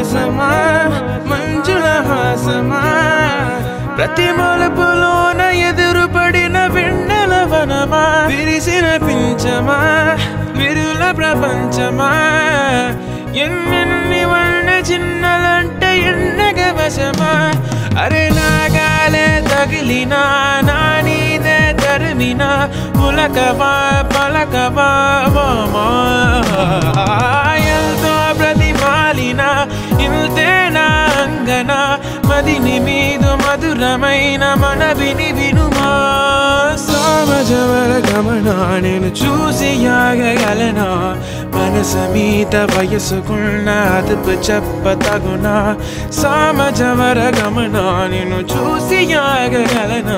आसमां ಮಂಜುಳ ಆಸಮಾ ప్రతిమలుపులోన ఎదురుపడిన విండల వనమా విరిసిన పించమా విరుల ప్రపంచమా ఎన్నెన్ని వన్న చిన్నలంటే ఎన్నగ వశమా అరే నాగాలే తగిలినా నా నీదే తరిమినా పులకవా పలకవా మామా మదిని మీదు మధురమైన మనవిని వినుమా. సామజవర గమన నేను చూసి ఆగగలనా మన మీద వయసుకున్న అదుపు చెప్ప తగునా. సామజవర గమన నేను చూసి ఆగగలనా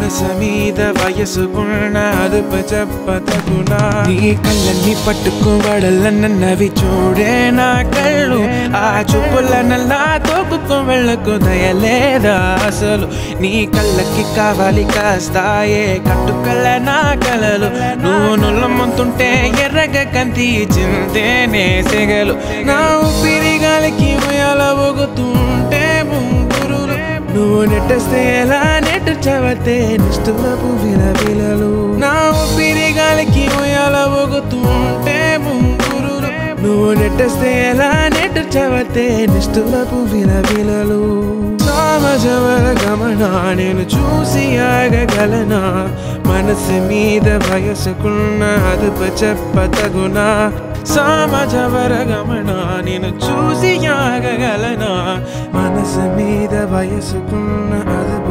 మనస మీద వయసుకున్న అదుపు చెప్ప తగునా నీ కళ్ళని పట్టుకోవడలన్నవి చూడే నా కళ్ళు. ఆ చూపులనల్లా తోపుకు వెళ్ళకు దయలేదా అసలు? నీ కళ్ళకి కావాలి కాస్తాయే కట్టుకల్ల నా కలలు. నువ్వు నుల్లమ్ముతుంటే ఎర్రగ కంతి చింతేనే సెగలు. నా ఊపిరి గాలికి ఉయ్యాల ఊగుతుంటే ముంగురులు నువ్వు నెట్టస్తే ఎలా నెట్టు చవతే నిష్ఠురపు విలవిలలు. నా ఊపిరి గాలికి ఉయ్యాల ఊగుతుంటే ముంగురులు నువ్వు నెట్టేస్తే ఎలా నెట్టు చవతే నిష్ఠురపు విలవిలలు. సామజవర గమన నేను చూసి ఆగగలనా? మనసు మీద వయసుకున్న అదుపు చెప్ప తగునా? సామజవర గమన నేను చూసి ఆగగలనా? మనసు మీద వయసుకున్న అదుపు